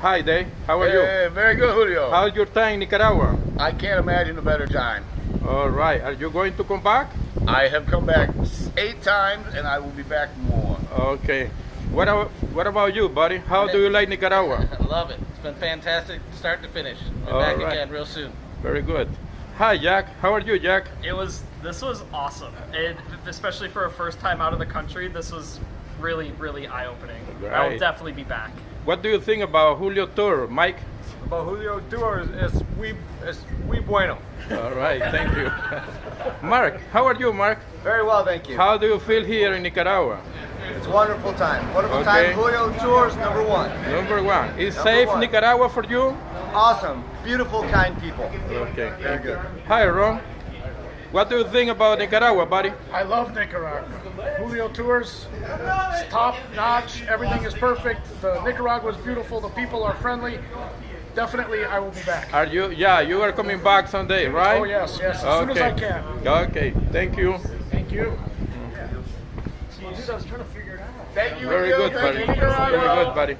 Hi, Dave. How are Hey, you? very good, Julio. How's your time in Nicaragua? I can't imagine a better time. All right. Are you going to come back? I have come back eight times, and I will be back more. Okay. What about, what about you, buddy? How do you like Nicaragua? I love it. It's been fantastic, start to finish. Be All back right. again real soon. Very good. Hi, Jack. How are you, Jack? It was this was awesome, and especially for a first time out of the country, this was really really eye opening. I will definitely be back. What do you think about Julio Tour, Mike? About Julio Tour is, is we is we bueno. All right. Thank you. Mark, how are you, Mark? Very well, thank you. How do you feel here in Nicaragua? It's a wonderful time. Wonderful Okay. time. Julio Tours number one. Number one. Is Number safe one. Nicaragua for you? Awesome. Beautiful, kind people. Okay. Very good. Hi, Ron. What do you think about Nicaragua, buddy? I love Nicaragua. Julio Tours, it's top notch. Everything is perfect. The Nicaragua is beautiful. The people are friendly. Definitely, I will be back. Are you? Yeah, you are coming back someday, right? Oh yes, yes. As soon as I can. Okay. Thank you. Thank you. Thank you. Very good, Thank buddy. you, Very good, buddy.